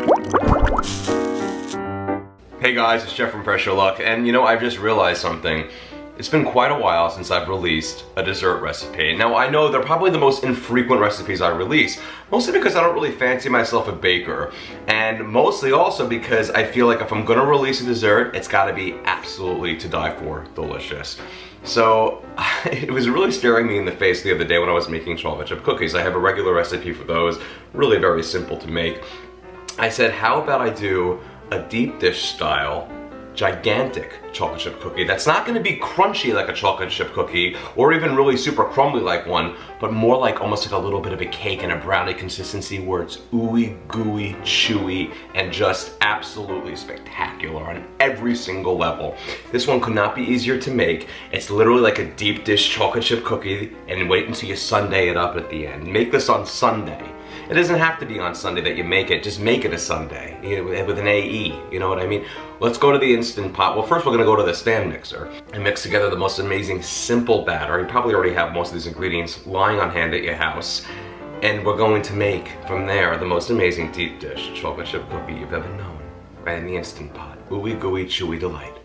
Hey guys, it's Jeff from Pressure Luck, and you know, I've just realized something. It's been quite a while since I've released a dessert recipe. Now I know they're probably the most infrequent recipes I release, mostly because I don't really fancy myself a baker, and mostly also because I feel like if I'm gonna release a dessert, it's gotta be absolutely to die for delicious. So it was really staring me in the face the other day when I was making chocolate chip cookies. I have a regular recipe for those, really very simple to make. I said, how about I do a deep dish style gigantic chocolate chip cookie that's not going to be crunchy like a chocolate chip cookie or even really super crumbly like one but more like almost like a little bit of a cake and a brownie consistency where it's ooey gooey chewy and just absolutely spectacular on every single level. This one could not be easier to make. It's literally like a deep dish chocolate chip cookie and wait until you sundae it up at the end. Make this on sunday it doesn't have to be on Sunday that you make it, just make it a Sunday with an AE, you know what I mean? Let's go to the Instant Pot. Well, first we're gonna go to the stand mixer and mix together the most amazing simple batter. You probably already have most of these ingredients lying on hand at your house. And we're going to make, from there, the most amazing deep dish chocolate chip cookie you've ever known. Right in the Instant Pot. Ooey gooey chewy delight.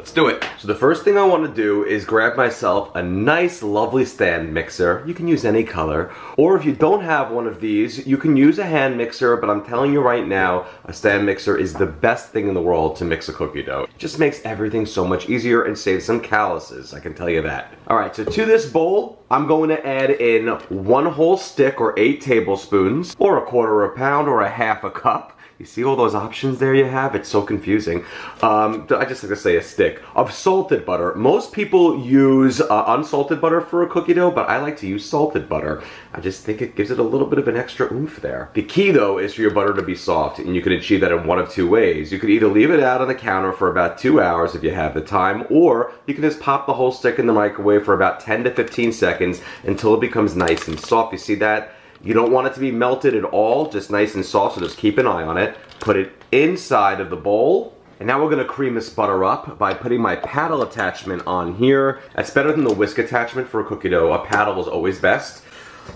Let's do it. So the first thing I want to do is grab myself a nice lovely stand mixer. You can use any color. Or if you don't have one of these, you can use a hand mixer, but I'm telling you right now, a stand mixer is the best thing in the world to mix a cookie dough. It just makes everything so much easier and saves some calluses, I can tell you that. Alright, so to this bowl, I'm going to add in one whole stick or eight tablespoons, or a quarter of a pound or a half a cup you see all those options there you have? It's so confusing. Um, I just like to say a stick of salted butter. Most people use uh, unsalted butter for a cookie dough, but I like to use salted butter. I just think it gives it a little bit of an extra oomph there. The key though is for your butter to be soft, and you can achieve that in one of two ways. You could either leave it out on the counter for about two hours if you have the time, or you can just pop the whole stick in the microwave for about 10 to 15 seconds until it becomes nice and soft. You see that? You don't want it to be melted at all, just nice and soft, so just keep an eye on it. Put it inside of the bowl. And now we're gonna cream this butter up by putting my paddle attachment on here. That's better than the whisk attachment for a cookie dough. A paddle is always best.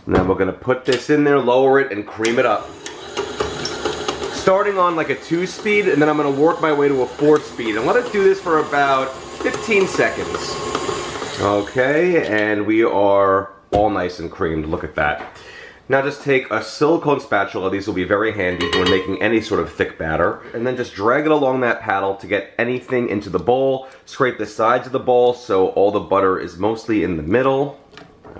And then we're gonna put this in there, lower it, and cream it up. Starting on like a two speed, and then I'm gonna work my way to a four speed. And let it do this for about 15 seconds. Okay, and we are all nice and creamed, look at that. Now just take a silicone spatula, these will be very handy when making any sort of thick batter, and then just drag it along that paddle to get anything into the bowl. Scrape the sides of the bowl so all the butter is mostly in the middle.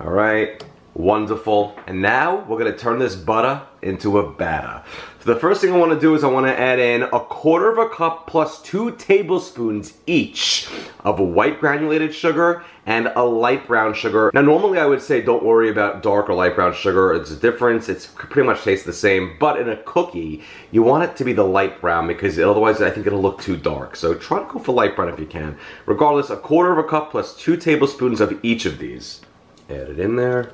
All right, wonderful. And now we're gonna turn this butter into a batter. So the first thing I wanna do is I wanna add in a quarter of a cup plus two tablespoons each of white granulated sugar and a light brown sugar. Now normally I would say don't worry about dark or light brown sugar. It's a difference. It's pretty much tastes the same. But in a cookie, you want it to be the light brown because otherwise I think it'll look too dark. So try to go for light brown if you can. Regardless, a quarter of a cup plus two tablespoons of each of these. Add it in there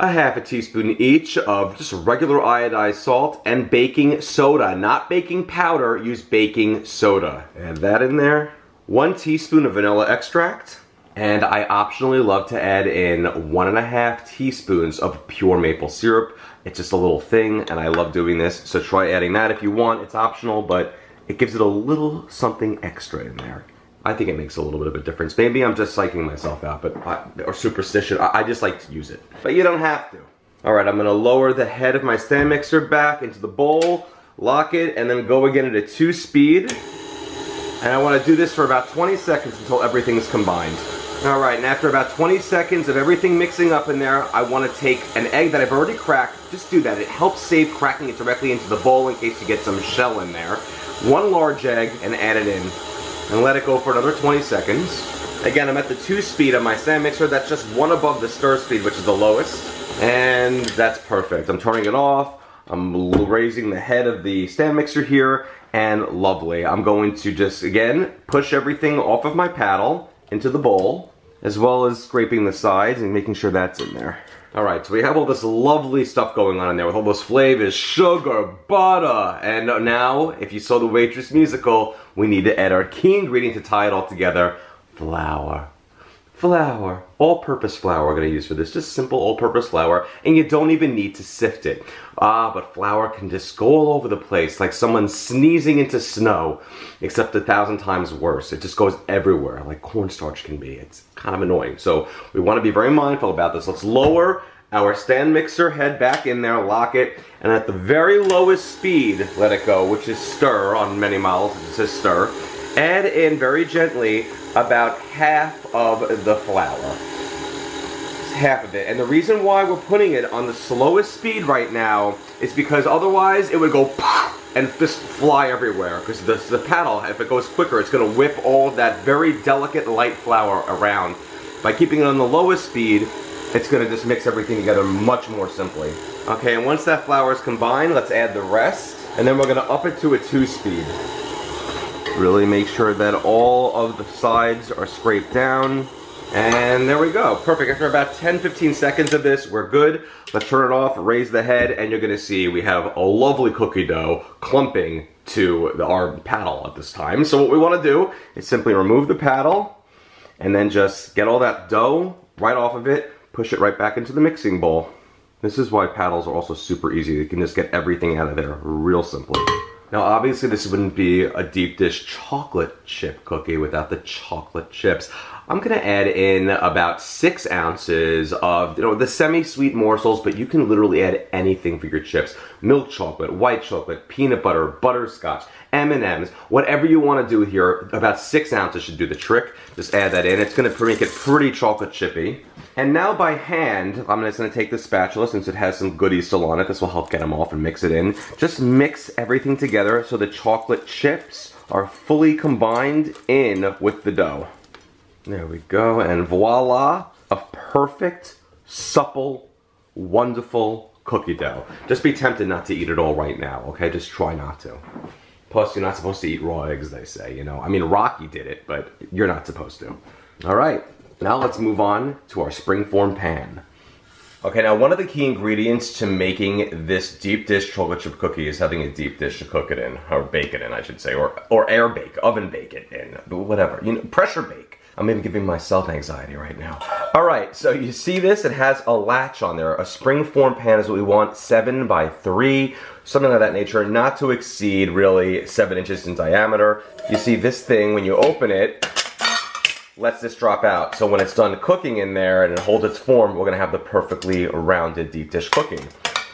a half a teaspoon each of just regular iodized salt and baking soda. Not baking powder, use baking soda. Add that in there. One teaspoon of vanilla extract. And I optionally love to add in one and a half teaspoons of pure maple syrup. It's just a little thing and I love doing this. So try adding that if you want. It's optional, but it gives it a little something extra in there. I think it makes a little bit of a difference. Maybe I'm just psyching myself out, but I, or superstition. I, I just like to use it, but you don't have to. All right, I'm gonna lower the head of my stand mixer back into the bowl, lock it, and then go again at a two speed. And I wanna do this for about 20 seconds until everything's combined. All right, and after about 20 seconds of everything mixing up in there, I wanna take an egg that I've already cracked. Just do that, it helps save cracking it directly into the bowl in case you get some shell in there. One large egg and add it in and let it go for another 20 seconds. Again, I'm at the two speed on my stand mixer. That's just one above the stir speed, which is the lowest. And that's perfect. I'm turning it off. I'm raising the head of the stand mixer here and lovely. I'm going to just, again, push everything off of my paddle into the bowl as well as scraping the sides and making sure that's in there. Alright, so we have all this lovely stuff going on in there with all those flavors, sugar, butter, and now, if you saw the Waitress musical, we need to add our key ingredient to tie it all together, flour. Flour, all-purpose flour we're gonna use for this, just simple all-purpose flour, and you don't even need to sift it. Ah, but flour can just go all over the place like someone sneezing into snow, except a thousand times worse. It just goes everywhere, like cornstarch can be. It's kind of annoying. So we wanna be very mindful about this. Let's lower our stand mixer head back in there, lock it, and at the very lowest speed, let it go, which is stir on many models, it says stir. Add in very gently about half of the flour. Half of it. And the reason why we're putting it on the slowest speed right now is because otherwise it would go and just fly everywhere. Because the, the paddle, if it goes quicker, it's going to whip all of that very delicate light flour around. By keeping it on the lowest speed, it's going to just mix everything together much more simply. Okay, and once that flour is combined, let's add the rest. And then we're going to up it to a two speed. Really make sure that all of the sides are scraped down. And there we go, perfect. After about 10-15 seconds of this, we're good. Let's turn it off, raise the head, and you're gonna see we have a lovely cookie dough clumping to the, our paddle at this time. So what we wanna do is simply remove the paddle, and then just get all that dough right off of it, push it right back into the mixing bowl. This is why paddles are also super easy. You can just get everything out of there real simply. Now obviously this wouldn't be a deep dish chocolate chip cookie without the chocolate chips. I'm gonna add in about six ounces of, you know, the semi-sweet morsels, but you can literally add anything for your chips. Milk chocolate, white chocolate, peanut butter, butterscotch, M&Ms, whatever you wanna do here, about six ounces should do the trick. Just add that in. It's gonna make it pretty chocolate chippy. And now by hand, I'm just gonna take the spatula since it has some goodies still on it. This will help get them off and mix it in. Just mix everything together so the chocolate chips are fully combined in with the dough. There we go, and voila, a perfect, supple, wonderful cookie dough. Just be tempted not to eat it all right now, okay? Just try not to. Plus, you're not supposed to eat raw eggs, they say, you know? I mean, Rocky did it, but you're not supposed to. All right, now let's move on to our springform pan. Okay, now one of the key ingredients to making this deep dish chocolate chip cookie is having a deep dish to cook it in, or bake it in, I should say, or, or air bake, oven bake it in, whatever, you know, pressure bake. I'm even giving myself anxiety right now. All right, so you see this? It has a latch on there. A spring form pan is what we want, seven by three, something of that nature, not to exceed really seven inches in diameter. You see this thing, when you open it, lets this drop out. So when it's done cooking in there and it holds its form, we're gonna have the perfectly rounded deep dish cooking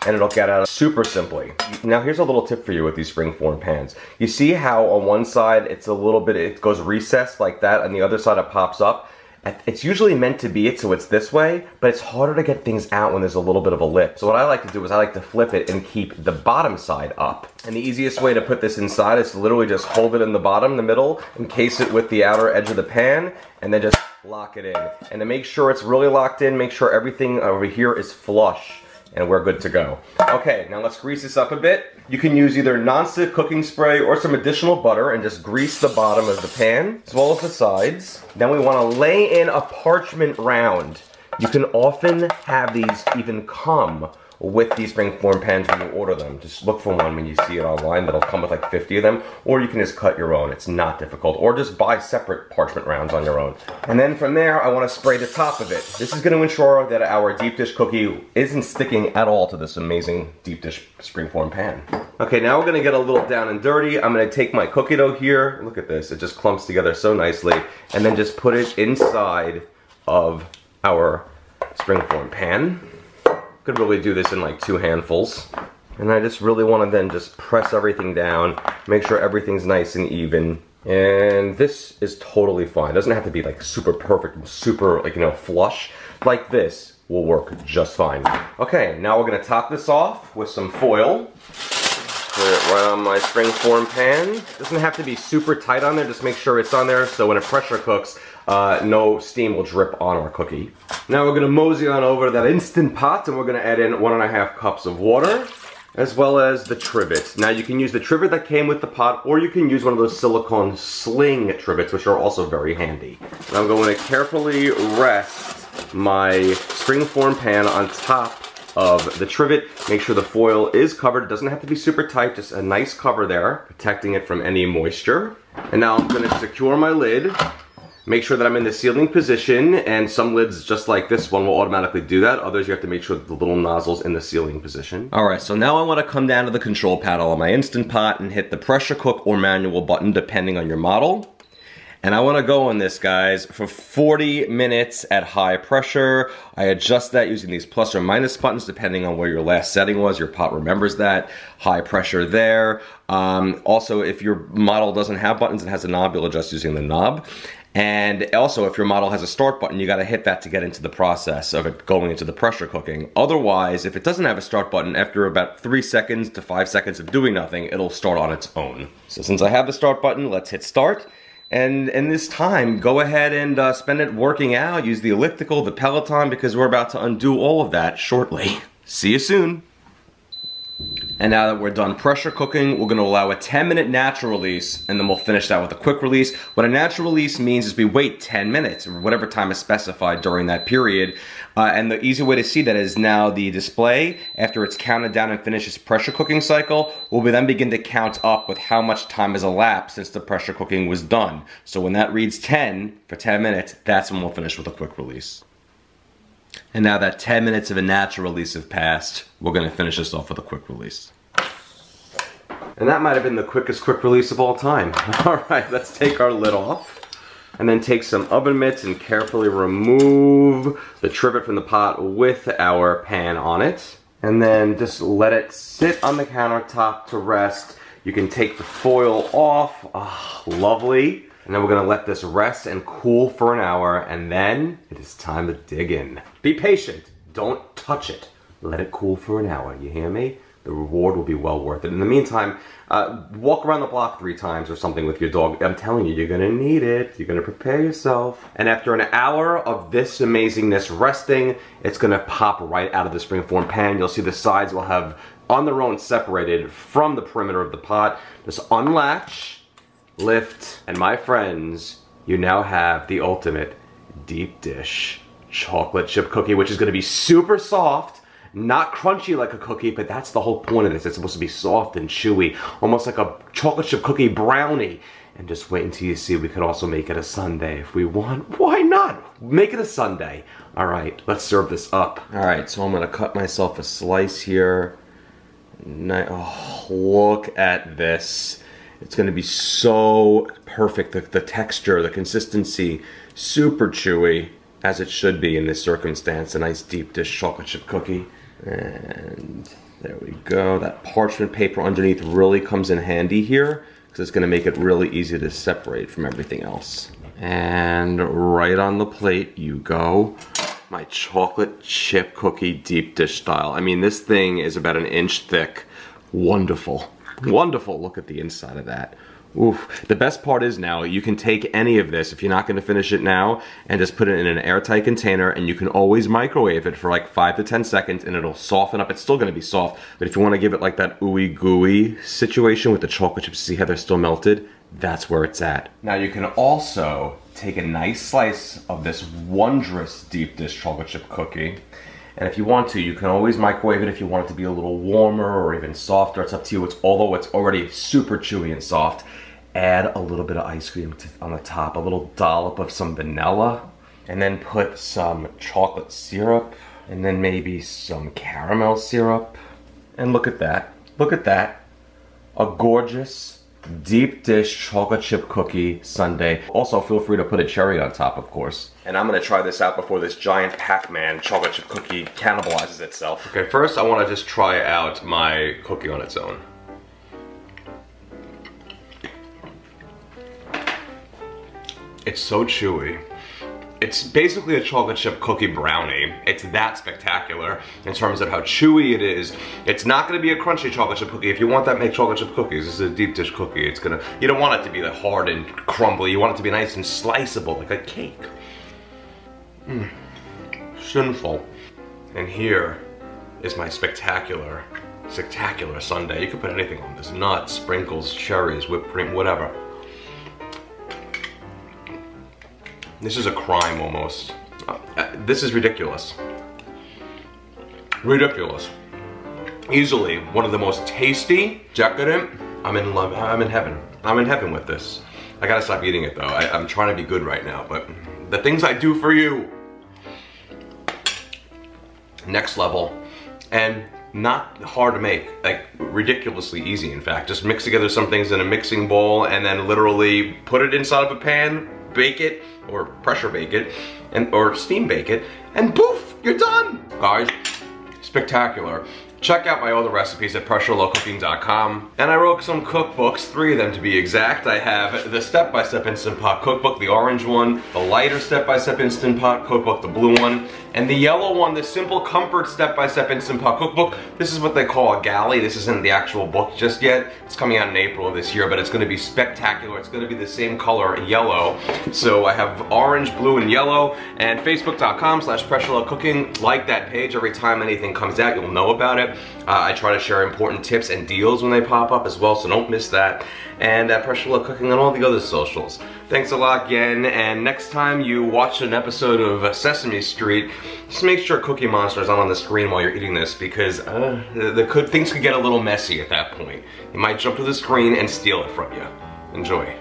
and it'll get out super simply. Now here's a little tip for you with these springform pans. You see how on one side it's a little bit, it goes recessed like that, and the other side it pops up? It's usually meant to be it so it's this way, but it's harder to get things out when there's a little bit of a lip. So what I like to do is I like to flip it and keep the bottom side up. And the easiest way to put this inside is to literally just hold it in the bottom, the middle, encase it with the outer edge of the pan, and then just lock it in. And to make sure it's really locked in, make sure everything over here is flush and we're good to go. Okay, now let's grease this up a bit. You can use either non-stick cooking spray or some additional butter and just grease the bottom of the pan, as well as the sides. Then we wanna lay in a parchment round. You can often have these even come with these springform pans when you order them. Just look for one when you see it online that'll come with like 50 of them, or you can just cut your own. It's not difficult. Or just buy separate parchment rounds on your own. And then from there, I wanna spray the top of it. This is gonna ensure that our deep dish cookie isn't sticking at all to this amazing deep dish springform pan. Okay, now we're gonna get a little down and dirty. I'm gonna take my cookie dough here. Look at this, it just clumps together so nicely. And then just put it inside of our springform pan. Could really do this in like two handfuls. And I just really want to then just press everything down, make sure everything's nice and even. And this is totally fine. It doesn't have to be like super perfect and super like, you know, flush. Like this will work just fine. Okay, now we're gonna top this off with some foil. Put it right on my springform pan. Doesn't have to be super tight on there, just make sure it's on there so when it pressure cooks, uh, no steam will drip on our cookie. Now we're gonna mosey on over to that Instant Pot and we're gonna add in one and a half cups of water as well as the trivet. Now you can use the trivet that came with the pot or you can use one of those silicone sling trivets which are also very handy. And I'm going to carefully rest my springform pan on top of the trivet. Make sure the foil is covered. It doesn't have to be super tight, just a nice cover there, protecting it from any moisture. And now I'm gonna secure my lid Make sure that I'm in the sealing position, and some lids, just like this one, will automatically do that. Others, you have to make sure the little nozzle's in the sealing position. All right, so now I wanna come down to the control panel on my Instant Pot and hit the pressure cook or manual button, depending on your model. And I wanna go on this, guys, for 40 minutes at high pressure. I adjust that using these plus or minus buttons, depending on where your last setting was. Your pot remembers that. High pressure there. Um, also, if your model doesn't have buttons, it has a knob, you'll adjust using the knob. And also, if your model has a start button, you gotta hit that to get into the process of it going into the pressure cooking. Otherwise, if it doesn't have a start button, after about three seconds to five seconds of doing nothing, it'll start on its own. So since I have the start button, let's hit start. And in this time, go ahead and uh, spend it working out. Use the elliptical, the Peloton, because we're about to undo all of that shortly. See you soon. And now that we're done pressure cooking, we're gonna allow a 10 minute natural release and then we'll finish that with a quick release. What a natural release means is we wait 10 minutes or whatever time is specified during that period. Uh, and the easy way to see that is now the display, after it's counted down and finishes pressure cooking cycle, will then begin to count up with how much time has elapsed since the pressure cooking was done. So when that reads 10 for 10 minutes, that's when we'll finish with a quick release. And now that 10 minutes of a natural release have passed, we're gonna finish this off with a quick release. And that might have been the quickest quick release of all time. All right, let's take our lid off. And then take some oven mitts and carefully remove the trivet from the pot with our pan on it. And then just let it sit on the countertop to rest. You can take the foil off. Oh, lovely. And then we're gonna let this rest and cool for an hour, and then it is time to dig in. Be patient, don't touch it. Let it cool for an hour, you hear me? The reward will be well worth it. In the meantime, uh, walk around the block three times or something with your dog. I'm telling you, you're gonna need it. You're gonna prepare yourself. And after an hour of this amazingness resting, it's gonna pop right out of the springform pan. You'll see the sides will have on their own separated from the perimeter of the pot. Just unlatch, lift, and my friends, you now have the ultimate deep dish chocolate chip cookie, which is gonna be super soft not crunchy like a cookie, but that's the whole point of this. It's supposed to be soft and chewy, almost like a chocolate chip cookie brownie. And just wait until you see we could also make it a sundae if we want. Why not? Make it a sundae. All right, let's serve this up. All right, so I'm gonna cut myself a slice here. Oh, look at this. It's gonna be so perfect. The, the texture, the consistency, super chewy, as it should be in this circumstance. A nice deep dish chocolate chip cookie. And there we go. That parchment paper underneath really comes in handy here because it's going to make it really easy to separate from everything else. And right on the plate you go. My chocolate chip cookie deep dish style. I mean, this thing is about an inch thick. Wonderful. Wonderful. Look at the inside of that. Oof. The best part is now you can take any of this if you're not going to finish it now and just put it in an airtight container and you can always microwave it for like 5 to 10 seconds and it'll soften up. It's still going to be soft, but if you want to give it like that ooey gooey situation with the chocolate chips, see how they're still melted? That's where it's at. Now you can also take a nice slice of this wondrous deep dish chocolate chip cookie and if you want to, you can always microwave it if you want it to be a little warmer or even softer. It's up to you. It's although it's already super chewy and soft. Add a little bit of ice cream to, on the top, a little dollop of some vanilla, and then put some chocolate syrup, and then maybe some caramel syrup. And look at that. Look at that. A gorgeous deep dish chocolate chip cookie sundae. Also feel free to put a cherry on top, of course. And I'm gonna try this out before this giant Pac-Man chocolate chip cookie cannibalizes itself. Okay, first I wanna just try out my cookie on its own. It's so chewy. It's basically a chocolate chip cookie brownie. It's that spectacular in terms of how chewy it is. It's not gonna be a crunchy chocolate chip cookie. If you want that, make chocolate chip cookies. This is a deep dish cookie. It's gonna, you don't want it to be that hard and crumbly. You want it to be nice and sliceable, like a cake. Mmm, sinful. And here is my spectacular, spectacular sundae. You can put anything on this. Nuts, sprinkles, cherries, whipped cream, whatever. This is a crime almost. Uh, this is ridiculous. Ridiculous. Easily one of the most tasty, decadent, I'm in love, I'm in heaven. I'm in heaven with this. I gotta stop eating it though. I, I'm trying to be good right now, but the things I do for you, next level, and not hard to make, like ridiculously easy in fact. Just mix together some things in a mixing bowl and then literally put it inside of a pan, bake it, or pressure bake it, and or steam bake it, and poof, you're done. Guys, spectacular. Check out my other recipes at pressureluckcooking.com. And I wrote some cookbooks, three of them to be exact. I have the Step by Step Instant Pot cookbook, the orange one, the lighter Step by Step Instant Pot cookbook, the blue one, and the yellow one, the Simple Comfort Step by Step Instant Pot cookbook. This is what they call a galley. This isn't the actual book just yet. It's coming out in April of this year, but it's gonna be spectacular. It's gonna be the same color, yellow. So I have orange, blue, and yellow, and facebook.com slash cooking. Like that page every time anything comes out, you'll know about it. Uh, I try to share important tips and deals when they pop up as well, so don't miss that. And uh, Pressure Luck Cooking on all the other socials. Thanks a lot again, and next time you watch an episode of Sesame Street, just make sure Cookie Monster is not on the screen while you're eating this because uh, the, the could, things could get a little messy at that point. You might jump to the screen and steal it from you. Enjoy.